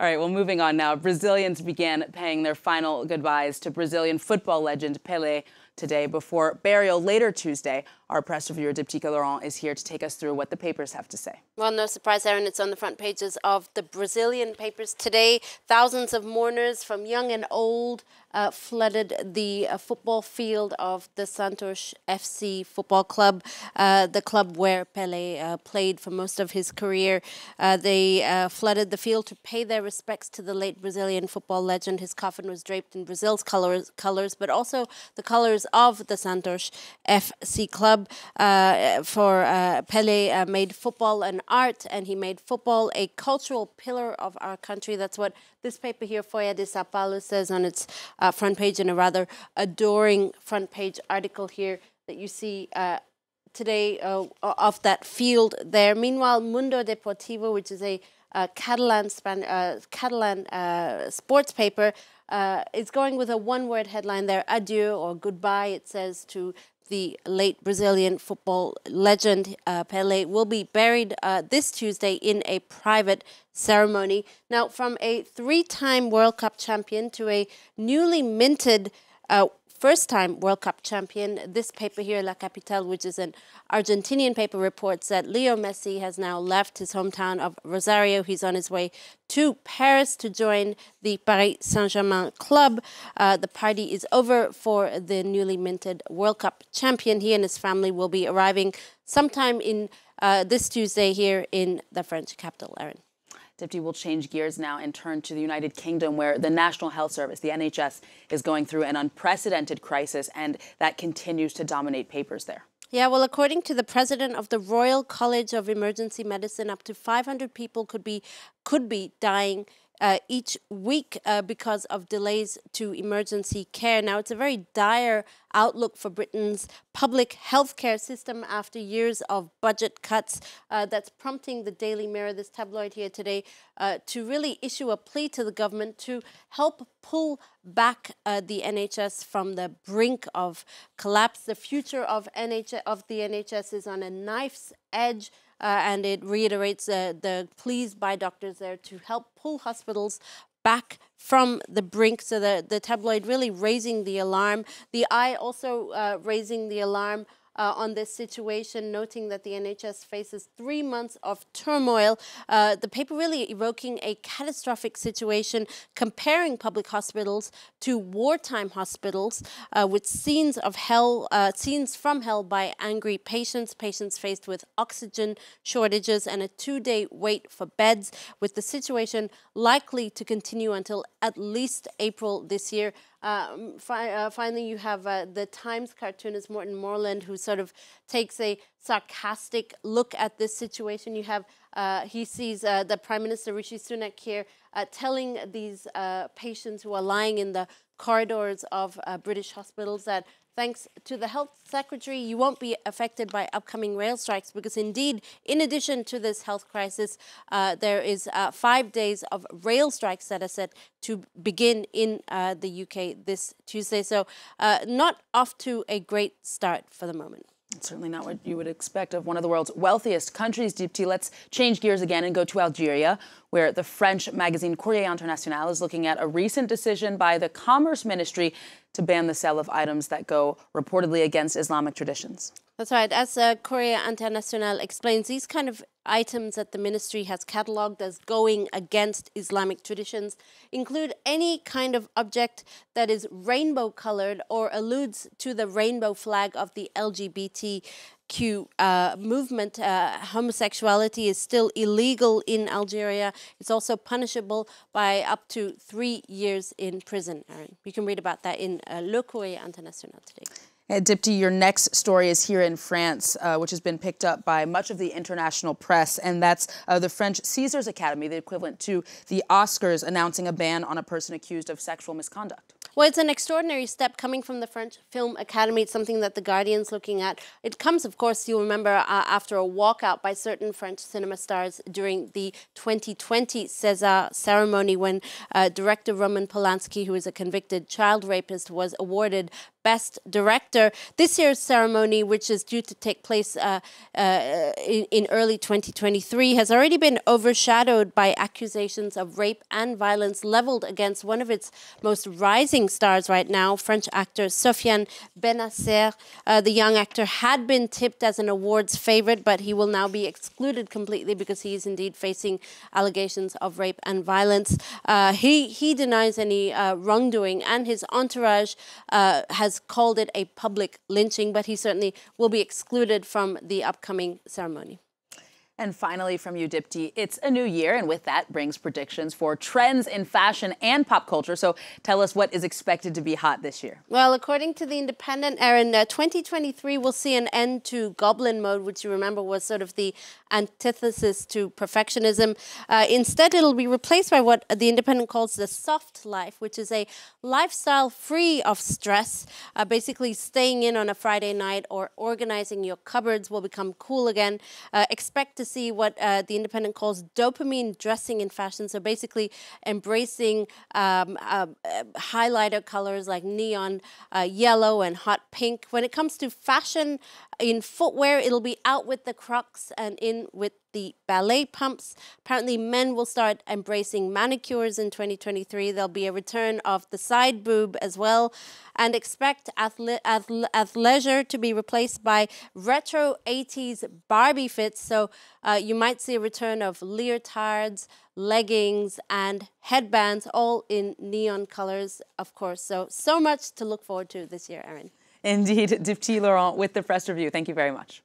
All right, well, moving on now. Brazilians began paying their final goodbyes to Brazilian football legend Pele today before burial later Tuesday. Our press reviewer, Dheepthika Laurent, is here to take us through what the papers have to say. Well, no surprise, Erin. It's on the front pages of the Brazilian papers today. Thousands of mourners from young and old uh, flooded the uh, football field of the Santos FC football club, uh, the club where Pele uh, played for most of his career. Uh, they uh, flooded the field to pay their respects to the late Brazilian football legend. His coffin was draped in Brazil's colors, colors but also the colors of the Santos FC club. for Pele made football an art, and he made football a cultural pillar of our country. That's what this paper here, Folha de Sao Paulo, says on its uh, front page in a rather adoring front page article here that you see uh, today uh, of that field there. Meanwhile, Mundo Deportivo, which is a uh, Catalan Span uh, Catalan uh, sports paper, is going with a one-word headline there: "Adieu" or "Goodbye." It says to the late Brazilian football legend uh, Pele will be buried uh, this Tuesday in a private ceremony. Now, from a three time World Cup champion to a newly minted uh, first time World Cup champion. This paper here, La Capital, which is an Argentinian paper, reports that Leo Messi has now left his hometown of Rosario. He's on his way to Paris to join the Paris Saint Germain club. Uh, the party is over for the newly minted World Cup champion. He and his family will be arriving sometime in uh, this Tuesday here in the French capital, Erin. Dipty will change gears now and turn to the United Kingdom, where the National Health Service, the NHS, is going through an unprecedented crisis, and that continues to dominate papers there. Yeah, well, according to the president of the Royal College of Emergency Medicine, up to 500 people could be could be dying uh, each week uh, because of delays to emergency care. Now, it's a very dire outlook for Britain's public healthcare system after years of budget cuts. Uh, that's prompting the Daily Mirror, this tabloid here today, uh, to really issue a plea to the government to help pull back uh, the NHS from the brink of collapse. The future of, NHS, of the NHS is on a knife's edge uh, and it reiterates uh, the pleas by doctors there to help pull hospitals back from the brink. So the, the tabloid really raising the alarm. The i also uh, raising the alarm uh, on this situation, noting that the NHS faces three months of turmoil. Uh, the paper really evoking a catastrophic situation, comparing public hospitals to wartime hospitals uh, with scenes of hell, uh, scenes from hell by angry patients, patients faced with oxygen shortages and a two-day wait for beds, with the situation likely to continue until at least April this year. Um, fi uh, finally, you have uh, the Times cartoonist Morten Morland, who sort of takes a sarcastic look at this situation. You have uh, he sees uh, the Prime Minister Rishi Sunak here uh, telling these uh, patients who are lying in the corridors of British hospitals that Thanks to the Health Secretary, you won't be affected by upcoming rail strikes because, indeed, in addition to this health crisis, uh, there is uh, five days of rail strikes that are set to begin in uh, the UK this Tuesday. So, uh, not off to a great start for the moment. Certainly not what you would expect of one of the world's wealthiest countries, Dipty. Let's change gears again and go to Algeria, where the French magazine Courrier International is looking at a recent decision by the Commerce Ministry to ban the sale of items that go reportedly against Islamic traditions. That's right. As uh, Courrier International explains, these kind of items that the ministry has catalogued as going against Islamic traditions include any kind of object that is rainbow colored or alludes to the rainbow flag of the LGBTQ uh, movement. Uh, homosexuality is still illegal in Algeria. It's also punishable by up to three years in prison, Erin. You can read about that in uh, Le Courrier International today. Uh, Dipty, your next story is here in France, uh, which has been picked up by much of the international press, and that's uh, the French Césars Academy, the equivalent to the Oscars, announcing a ban on a person accused of sexual misconduct. Well, it's an extraordinary step coming from the French Film Academy. It's something that The Guardian's looking at. It comes, of course, you'll remember, uh, after a walkout by certain French cinema stars during the 2020 César ceremony when uh, director Roman Polanski, who is a convicted child rapist, was awarded Best Director. This year's ceremony, which is due to take place uh, uh, in, in, early 2023, has already been overshadowed by accusations of rape and violence leveled against one of its most rising stars right now, French actor Sofiane Bennacer. Uh, the young actor had been tipped as an awards favorite, but he will now be excluded completely because he is indeed facing allegations of rape and violence. Uh, he, he denies any uh, wrongdoing, and his entourage uh, has called it a public lynching, but he certainly will be excluded from the upcoming ceremony. And finally, from you, Dipti, it's a new year, and with that brings predictions for trends in fashion and pop culture. So tell us what is expected to be hot this year. Well, according to The Independent, Erin, uh, 2023 will see an end to goblin mode, which you remember was sort of the antithesis to perfectionism. Uh, instead, it'll be replaced by what The Independent calls the soft life, which is a lifestyle free of stress. Uh, basically, staying in on a Friday night or organizing your cupboards will become cool again. Uh, expect to see what uh, the Independent calls dopamine dressing in fashion. So basically, embracing um, uh, highlighter colors like neon uh, yellow and hot pink. When it comes to fashion in footwear, it'll be out with the Crocs and in with the ballet pumps. Apparently, men will start embracing manicures in 2023. There'll be a return of the side boob as well. And expect athle- athle- athleisure to be replaced by retro 80s Barbie fits. So uh, you might see a return of leotards, leggings, and headbands, all in neon colors, of course. So, so much to look forward to this year, Erin. Indeed, Dipti Laurent with the Press Review. Thank you very much.